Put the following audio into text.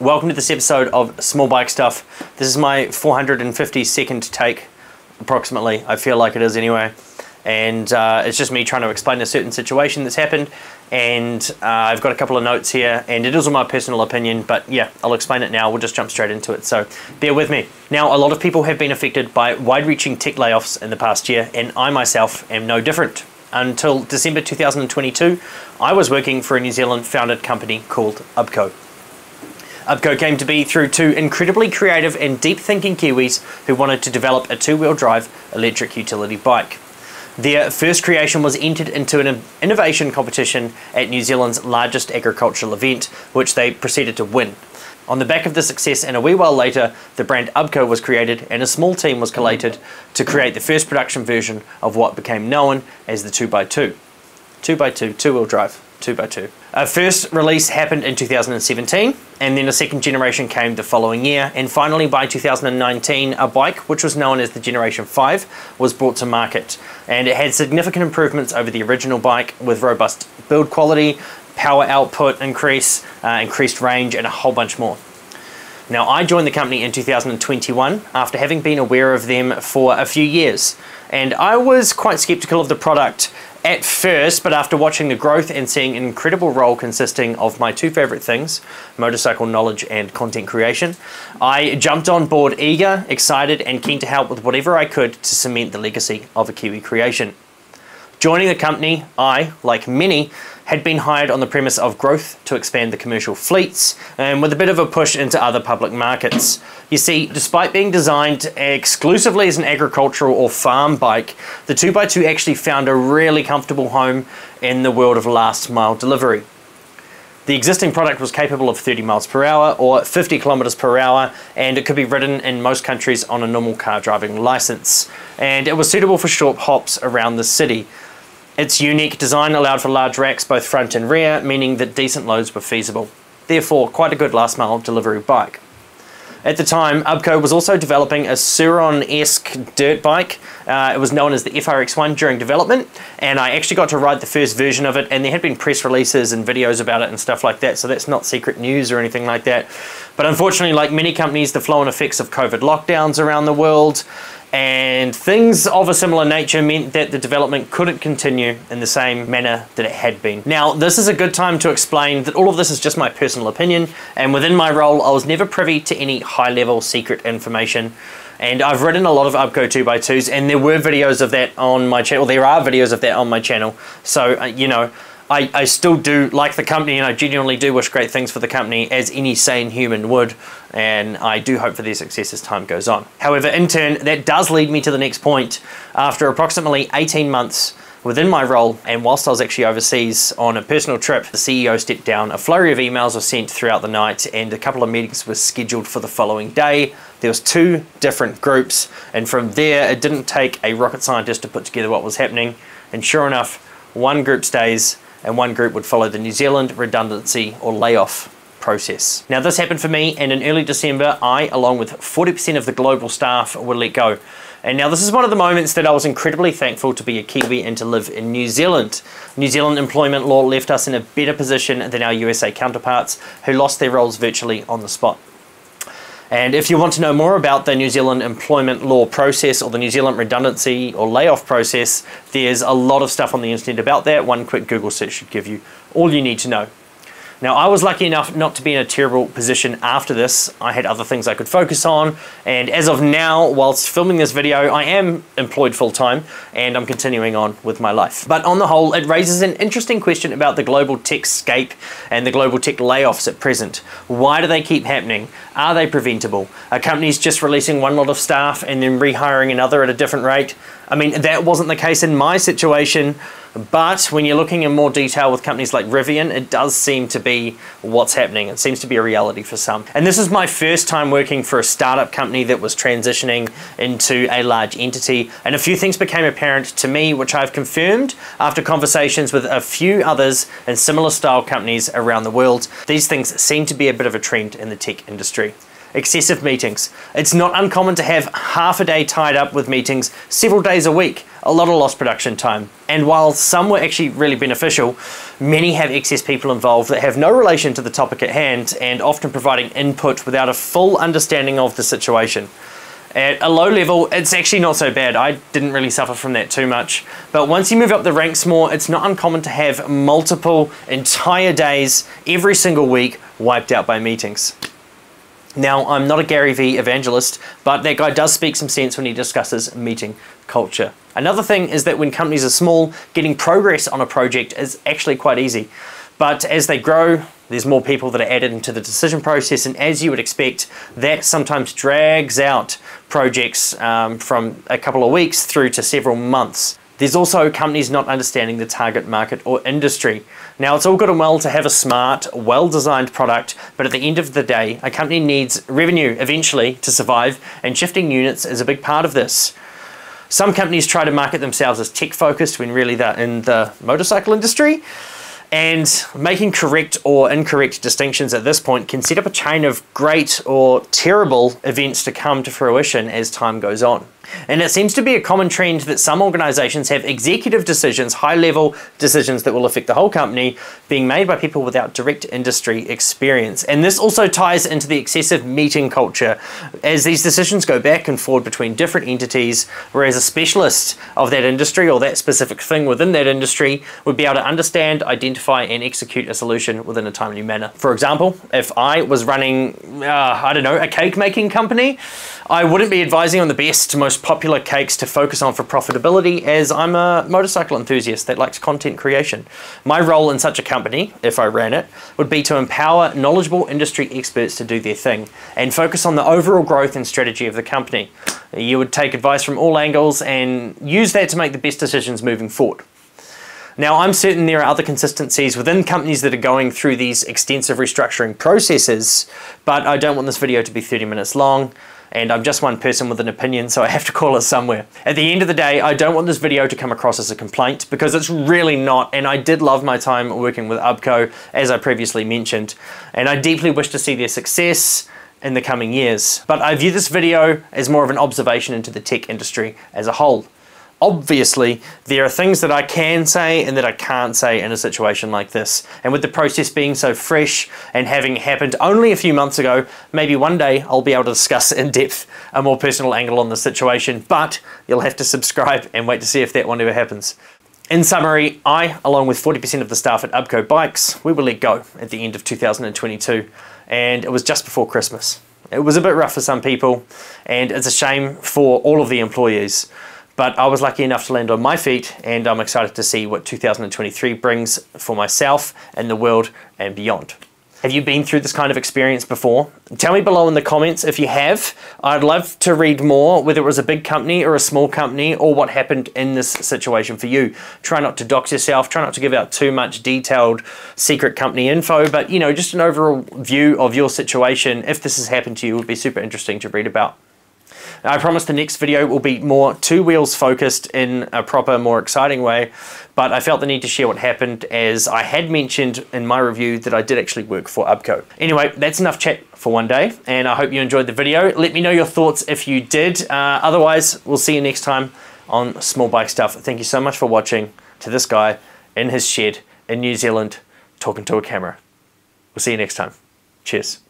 Welcome to this episode of Small Bike Stuff. This is my 452nd take, approximately. I feel like it is anyway. And uh, it's just me trying to explain a certain situation that's happened. And uh, I've got a couple of notes here, and it is all my personal opinion, but yeah, I'll explain it now. We'll just jump straight into it. So bear with me. Now, a lot of people have been affected by wide reaching tech layoffs in the past year, and I myself am no different until December 2022, I was working for a New Zealand founded company called Ubco. Ubco came to be through two incredibly creative and deep thinking Kiwis who wanted to develop a two wheel drive electric utility bike. Their first creation was entered into an innovation competition at New Zealand's largest agricultural event, which they proceeded to win. On the back of the success and a wee while later, the brand Ubco was created and a small team was collated to create the first production version of what became known as the 2x2. 2x2, two-wheel drive, 2x2. A first release happened in 2017 and then a second generation came the following year and finally by 2019 a bike which was known as the Generation 5 was brought to market and it had significant improvements over the original bike with robust build quality, power output increase, uh, increased range, and a whole bunch more. Now, I joined the company in 2021 after having been aware of them for a few years, and I was quite skeptical of the product at first, but after watching the growth and seeing an incredible role consisting of my two favorite things motorcycle knowledge and content creation, I jumped on board eager, excited, and keen to help with whatever I could to cement the legacy of a Kiwi creation. Joining the company, I, like many, had been hired on the premise of growth to expand the commercial fleets and with a bit of a push into other public markets. You see, despite being designed exclusively as an agricultural or farm bike, the 2x2 actually found a really comfortable home in the world of last mile delivery. The existing product was capable of 30 miles per hour or 50 kilometers per hour, and it could be ridden in most countries on a normal car driving license. And it was suitable for short hops around the city. Its unique design allowed for large racks both front and rear, meaning that decent loads were feasible. Therefore, quite a good last mile delivery bike. At the time, Ubco was also developing a Sur-Ron-esque dirt bike. Uh, it was known as the FRX1 during development, and I actually got to ride the first version of it, and there had been press releases and videos about it and stuff like that, so that's not secret news or anything like that. But unfortunately, like many companies, the flow and effects of COVID lockdowns around the world and things of a similar nature meant that the development couldn't continue in the same manner that it had been. Now, this is a good time to explain that all of this is just my personal opinion, and within my role, I was never privy to any high level secret information. And I've written a lot of Ubco 2x2s, and there were videos of that on my channel. There are videos of that on my channel. So, uh, you know, I, I still do like the company and I genuinely do wish great things for the company as any sane human would and I do hope for their success as time goes on. However, in turn, that does lead me to the next point. After approximately 18 months within my role, and whilst I was actually overseas on a personal trip, the CEO stepped down. A flurry of emails were sent throughout the night, and a couple of meetings were scheduled for the following day. There was two different groups, and from there, it didn't take a rocket scientist to put together what was happening. And sure enough, one group stays, and one group would follow the New Zealand redundancy or layoff process. Now this happened for me and in early December I, along with 40% of the global staff, were let go. And now this is one of the moments that I was incredibly thankful to be a Kiwi and to live in New Zealand. New Zealand employment law left us in a better position than our USA counterparts who lost their roles virtually on the spot. And if you want to know more about the New Zealand employment law process or the New Zealand redundancy or layoff process, there's a lot of stuff on the internet about that. One quick Google search should give you all you need to know. Now, I was lucky enough not to be in a terrible position after this. I had other things I could focus on, and as of now, whilst filming this video, I am employed full time and I'm continuing on with my life. But on the whole, it raises an interesting question about the global tech scape and the global tech layoffs at present. Why do they keep happening? Are they preventable? Are companies just releasing one lot of staff and then rehiring another at a different rate? I mean, that wasn't the case in my situation. But when you're looking in more detail with companies like Rivian, it does seem to be what's happening. It seems to be a reality for some. And this is my first time working for a startup company that was transitioning into a large entity. And a few things became apparent to me, which I've confirmed after conversations with a few others and similar style companies around the world. These things seem to be a bit of a trend in the tech industry. Excessive meetings. It's not uncommon to have half a day tied up with meetings several days a week, a lot of lost production time. And while some were actually really beneficial, many have excess people involved that have no relation to the topic at hand and often providing input without a full understanding of the situation. At a low level, it's actually not so bad. I didn't really suffer from that too much. But once you move up the ranks more, it's not uncommon to have multiple entire days every single week wiped out by meetings. Now, I'm not a Gary Vee evangelist, but that guy does speak some sense when he discusses meeting culture. Another thing is that when companies are small, getting progress on a project is actually quite easy. But as they grow, there's more people that are added into the decision process, and as you would expect, that sometimes drags out projects um, from a couple of weeks through to several months. There's also companies not understanding the target market or industry. Now, it's all good and well to have a smart, well designed product, but at the end of the day, a company needs revenue eventually to survive, and shifting units is a big part of this. Some companies try to market themselves as tech focused when really they're in the motorcycle industry. And making correct or incorrect distinctions at this point can set up a chain of great or terrible events to come to fruition as time goes on. And it seems to be a common trend that some organizations have executive decisions, high level decisions that will affect the whole company, being made by people without direct industry experience. And this also ties into the excessive meeting culture, as these decisions go back and forward between different entities, whereas a specialist of that industry or that specific thing within that industry would be able to understand, identify, and execute a solution within a timely manner. For example, if I was running, uh, I don't know, a cake making company, I wouldn't be advising on the best, most popular cakes to focus on for profitability as I'm a motorcycle enthusiast that likes content creation. My role in such a company, if I ran it, would be to empower knowledgeable industry experts to do their thing and focus on the overall growth and strategy of the company. You would take advice from all angles and use that to make the best decisions moving forward. Now, I'm certain there are other consistencies within companies that are going through these extensive restructuring processes, but I don't want this video to be 30 minutes long and I'm just one person with an opinion, so I have to call it somewhere. At the end of the day, I don't want this video to come across as a complaint because it's really not, and I did love my time working with UBCO, as I previously mentioned, and I deeply wish to see their success in the coming years. But I view this video as more of an observation into the tech industry as a whole obviously there are things that I can say and that I can't say in a situation like this. And with the process being so fresh and having happened only a few months ago, maybe one day I'll be able to discuss in depth a more personal angle on the situation, but you'll have to subscribe and wait to see if that one ever happens. In summary, I, along with 40% of the staff at UBCO Bikes, we were let go at the end of 2022, and it was just before Christmas. It was a bit rough for some people, and it's a shame for all of the employees. But I was lucky enough to land on my feet, and I'm excited to see what 2023 brings for myself and the world and beyond. Have you been through this kind of experience before? Tell me below in the comments if you have. I'd love to read more, whether it was a big company or a small company, or what happened in this situation for you. Try not to dox yourself, try not to give out too much detailed secret company info, but you know, just an overall view of your situation, if this has happened to you, would be super interesting to read about. I promise the next video will be more two wheels focused in a proper, more exciting way, but I felt the need to share what happened as I had mentioned in my review that I did actually work for UBCO. Anyway, that's enough chat for one day, and I hope you enjoyed the video. Let me know your thoughts if you did. Uh, otherwise, we'll see you next time on Small Bike Stuff. Thank you so much for watching to this guy in his shed in New Zealand talking to a camera. We'll see you next time. Cheers.